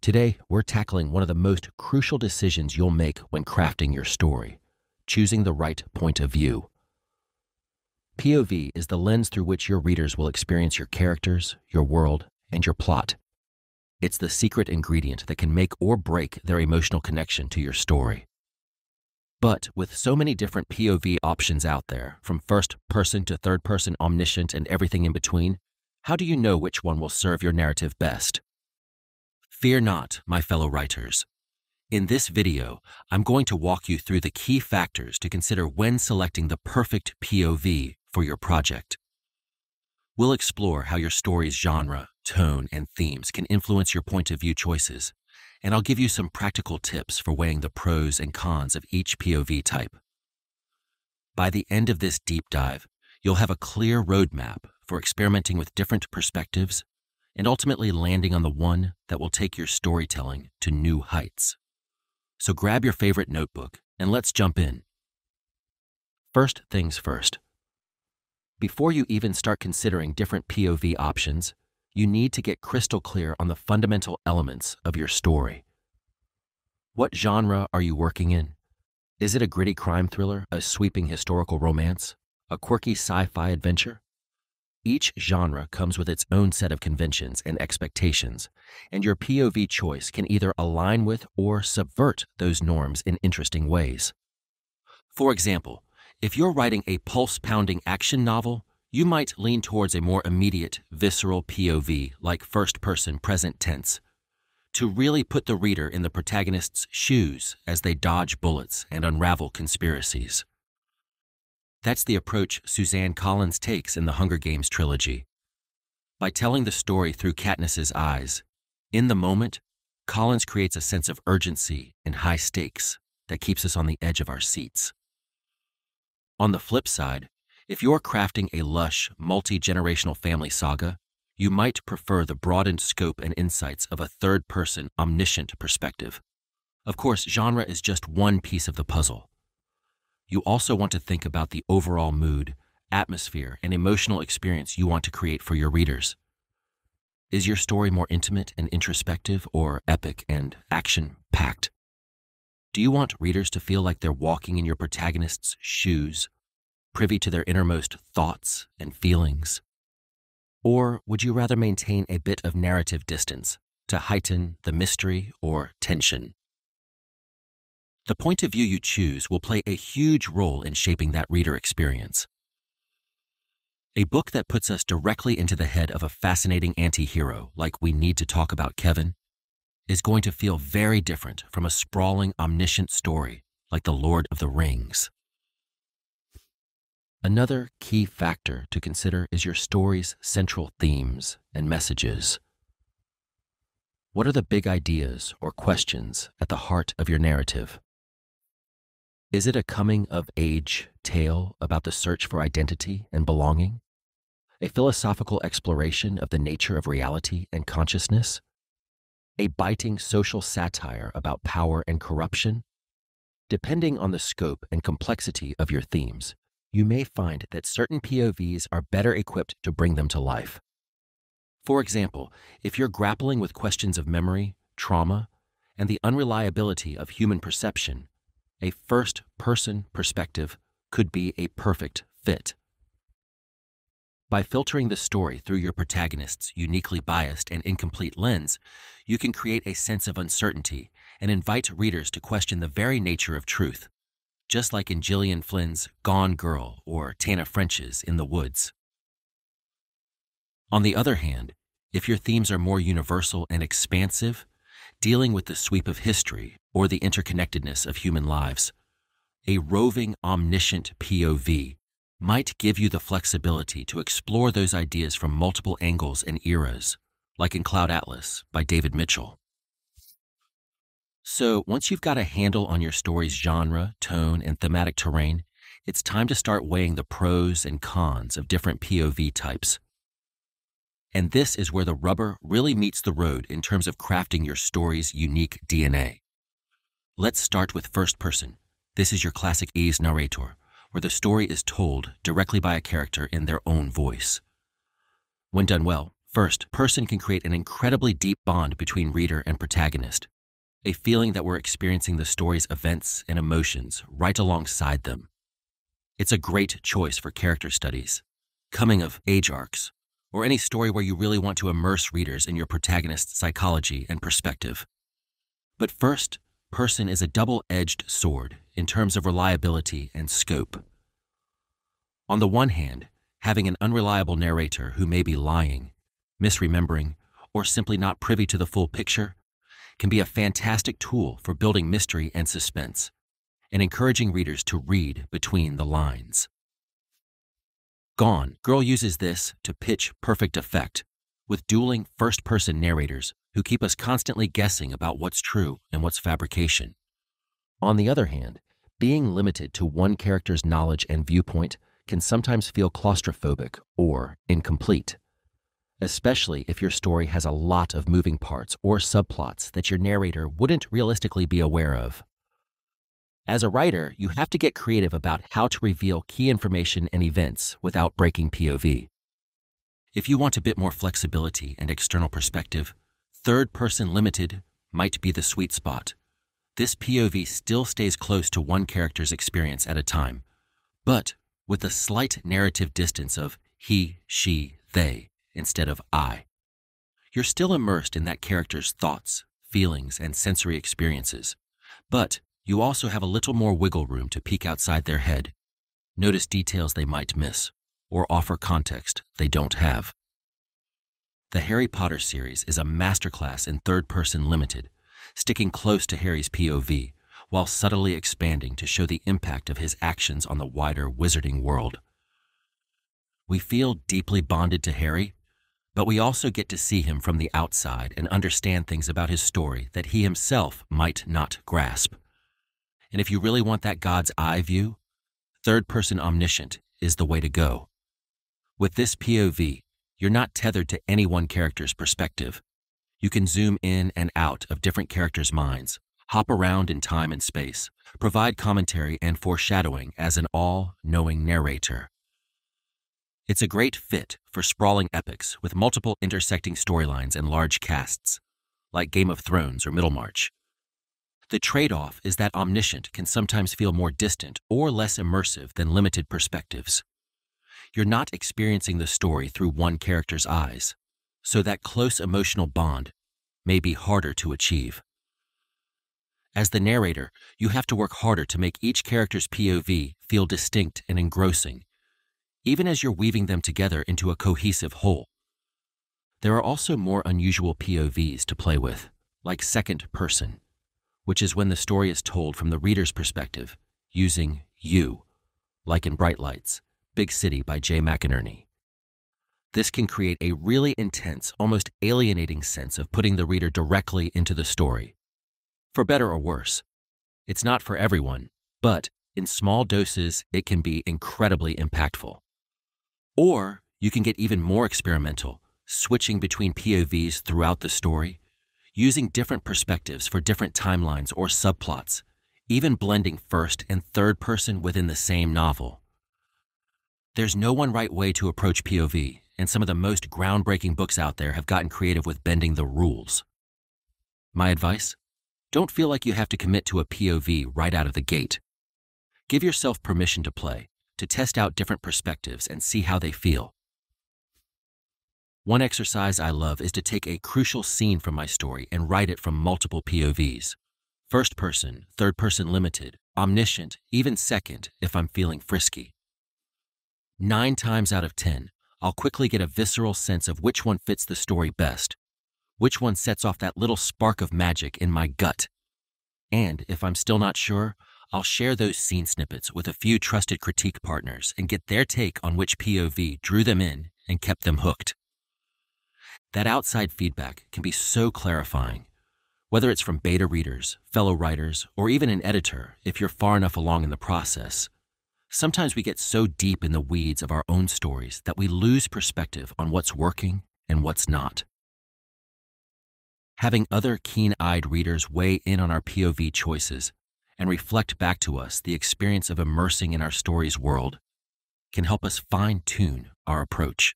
Today, we're tackling one of the most crucial decisions you'll make when crafting your story choosing the right point of view. POV is the lens through which your readers will experience your characters, your world, and your plot. It's the secret ingredient that can make or break their emotional connection to your story. But with so many different POV options out there, from first person to third person, omniscient, and everything in between, how do you know which one will serve your narrative best? Fear not, my fellow writers. In this video, I'm going to walk you through the key factors to consider when selecting the perfect POV for your project. We'll explore how your story's genre, tone, and themes can influence your point of view choices, and I'll give you some practical tips for weighing the pros and cons of each POV type. By the end of this deep dive, you'll have a clear roadmap for experimenting with different perspectives and ultimately landing on the one that will take your storytelling to new heights. So grab your favorite notebook and let's jump in. First things first. Before you even start considering different POV options, you need to get crystal clear on the fundamental elements of your story. What genre are you working in? Is it a gritty crime thriller, a sweeping historical romance, a quirky sci fi adventure? Each genre comes with its own set of conventions and expectations, and your POV choice can either align with or subvert those norms in interesting ways. For example, if you're writing a pulse pounding action novel, you might lean towards a more immediate, visceral POV like first person present tense to really put the reader in the protagonist's shoes as they dodge bullets and unravel conspiracies. That's the approach Suzanne Collins takes in the Hunger Games trilogy. By telling the story through Katniss's eyes, in the moment, Collins creates a sense of urgency and high stakes that keeps us on the edge of our seats. On the flip side, if you're crafting a lush, multi-generational family saga, you might prefer the broadened scope and insights of a third-person, omniscient perspective. Of course, genre is just one piece of the puzzle you also want to think about the overall mood, atmosphere, and emotional experience you want to create for your readers. Is your story more intimate and introspective or epic and action packed? Do you want readers to feel like they're walking in your protagonist's shoes, privy to their innermost thoughts and feelings? Or would you rather maintain a bit of narrative distance to heighten the mystery or tension? The point of view you choose will play a huge role in shaping that reader experience. A book that puts us directly into the head of a fascinating anti hero, like We Need to Talk About Kevin, is going to feel very different from a sprawling, omniscient story like The Lord of the Rings. Another key factor to consider is your story's central themes and messages. What are the big ideas or questions at the heart of your narrative? Is it a coming of age tale about the search for identity and belonging? A philosophical exploration of the nature of reality and consciousness? A biting social satire about power and corruption? Depending on the scope and complexity of your themes, you may find that certain POVs are better equipped to bring them to life. For example, if you're grappling with questions of memory, trauma, and the unreliability of human perception, a first person perspective could be a perfect fit. By filtering the story through your protagonist's uniquely biased and incomplete lens, you can create a sense of uncertainty and invite readers to question the very nature of truth, just like in Gillian Flynn's Gone Girl or Tana French's In the Woods. On the other hand, if your themes are more universal and expansive, dealing with the sweep of history or the interconnectedness of human lives. A roving, omniscient POV might give you the flexibility to explore those ideas from multiple angles and eras, like in Cloud Atlas by David Mitchell. So, once you've got a handle on your story's genre, tone, and thematic terrain, it's time to start weighing the pros and cons of different POV types and this is where the rubber really meets the road in terms of crafting your story's unique DNA. Let's start with first person. This is your classic ease narrator, where the story is told directly by a character in their own voice. When done well, First person can create an incredibly deep bond between reader and protagonist, a feeling that we're experiencing the story's events and emotions right alongside them. It's a great choice for character studies, coming of age arcs, or any story where you really want to immerse readers in your protagonist's psychology and perspective. But first, person is a double edged sword in terms of reliability and scope. On the one hand, having an unreliable narrator who may be lying, misremembering, or simply not privy to the full picture can be a fantastic tool for building mystery and suspense and encouraging readers to read between the lines. Gone Girl uses this to pitch perfect effect with dueling first person narrators who keep us constantly guessing about what's true and what's fabrication. On the other hand, being limited to one character's knowledge and viewpoint can sometimes feel claustrophobic or incomplete, especially if your story has a lot of moving parts or subplots that your narrator wouldn't realistically be aware of. As a writer, you have to get creative about how to reveal key information and events without breaking POV. If you want a bit more flexibility and external perspective, third person limited might be the sweet spot. This POV still stays close to one character's experience at a time, but with a slight narrative distance of he, she, they instead of I. You're still immersed in that character's thoughts, feelings, and sensory experiences, but you also have a little more wiggle room to peek outside their head, notice details they might miss, or offer context they don't have. The Harry Potter series is a masterclass in third person limited, sticking close to Harry's POV while subtly expanding to show the impact of his actions on the wider wizarding world. We feel deeply bonded to Harry, but we also get to see him from the outside and understand things about his story that he himself might not grasp. And if you really want that God's eye view, third person omniscient is the way to go. With this POV, you're not tethered to any one character's perspective. You can zoom in and out of different characters' minds, hop around in time and space, provide commentary and foreshadowing as an all knowing narrator. It's a great fit for sprawling epics with multiple intersecting storylines and large casts, like Game of Thrones or Middlemarch. The trade off is that omniscient can sometimes feel more distant or less immersive than limited perspectives. You're not experiencing the story through one character's eyes, so that close emotional bond may be harder to achieve. As the narrator, you have to work harder to make each character's POV feel distinct and engrossing, even as you're weaving them together into a cohesive whole. There are also more unusual POVs to play with, like second person, which is when the story is told from the reader's perspective, using you, like in Bright Lights, Big City by Jay McInerney. This can create a really intense, almost alienating sense of putting the reader directly into the story, for better or worse. It's not for everyone, but in small doses, it can be incredibly impactful. Or you can get even more experimental, switching between POVs throughout the story, using different perspectives for different timelines or subplots, even blending first and third person within the same novel. There's no one right way to approach POV, and some of the most groundbreaking books out there have gotten creative with bending the rules. My advice? Don't feel like you have to commit to a POV right out of the gate. Give yourself permission to play, to test out different perspectives and see how they feel. One exercise I love is to take a crucial scene from my story and write it from multiple POVs. First person, third person limited, omniscient, even second if I'm feeling frisky. Nine times out of ten, I'll quickly get a visceral sense of which one fits the story best which one sets off that little spark of magic in my gut. And if I'm still not sure, I'll share those scene snippets with a few trusted critique partners and get their take on which POV drew them in and kept them hooked. That outside feedback can be so clarifying, whether it's from beta readers, fellow writers, or even an editor if you're far enough along in the process. Sometimes we get so deep in the weeds of our own stories that we lose perspective on what's working and what's not. Having other keen eyed readers weigh in on our POV choices and reflect back to us the experience of immersing in our story's world can help us fine tune our approach.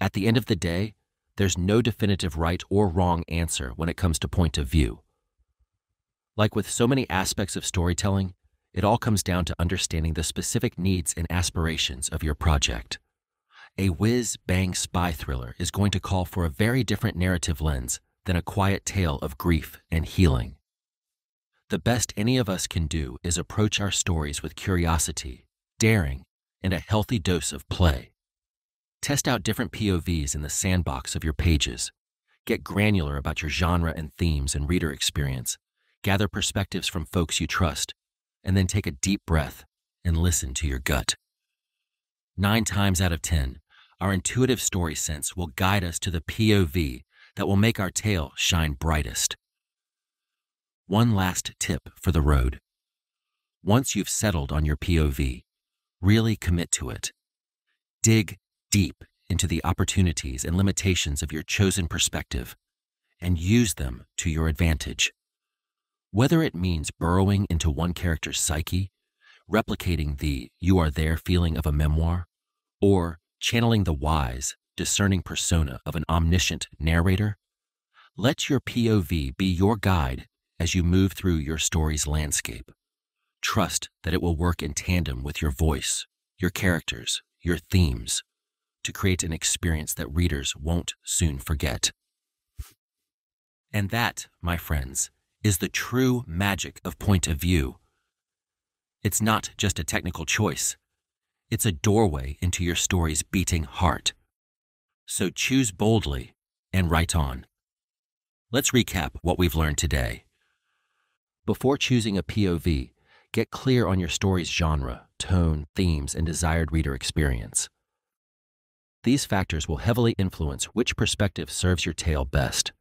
At the end of the day, there's no definitive right or wrong answer when it comes to point of view. Like with so many aspects of storytelling, it all comes down to understanding the specific needs and aspirations of your project. A whiz bang spy thriller is going to call for a very different narrative lens than a quiet tale of grief and healing. The best any of us can do is approach our stories with curiosity, daring, and a healthy dose of play. Test out different POVs in the sandbox of your pages. Get granular about your genre and themes and reader experience. Gather perspectives from folks you trust, and then take a deep breath and listen to your gut. Nine times out of ten, our intuitive story sense will guide us to the POV that will make our tale shine brightest. One last tip for the road. Once you've settled on your POV, really commit to it. Dig deep into the opportunities and limitations of your chosen perspective and use them to your advantage. Whether it means burrowing into one character's psyche, replicating the you are there feeling of a memoir, or channeling the wise, discerning persona of an omniscient narrator, let your POV be your guide as you move through your story's landscape. Trust that it will work in tandem with your voice, your characters, your themes, to create an experience that readers won't soon forget. And that, my friends, is the true magic of point of view. It's not just a technical choice. It's a doorway into your story's beating heart. So choose boldly and write on. Let's recap what we've learned today. Before choosing a POV, get clear on your story's genre, tone, themes, and desired reader experience. These factors will heavily influence which perspective serves your tale best.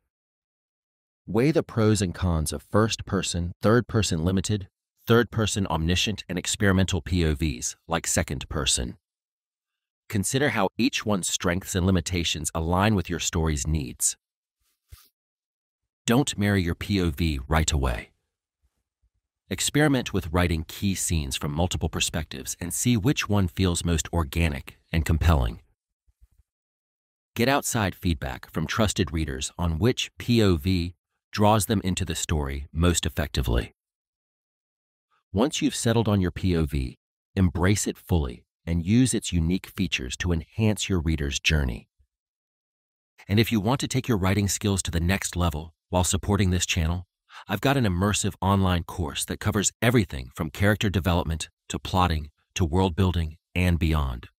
Weigh the pros and cons of first person, third person limited, third person omniscient, and experimental POVs, like second person. Consider how each one's strengths and limitations align with your story's needs. Don't marry your POV right away. Experiment with writing key scenes from multiple perspectives and see which one feels most organic and compelling. Get outside feedback from trusted readers on which POV draws them into the story most effectively. Once you've settled on your POV, embrace it fully and use its unique features to enhance your reader's journey. And if you want to take your writing skills to the next level while supporting this channel, I've got an immersive online course that covers everything from character development to plotting to world building and beyond.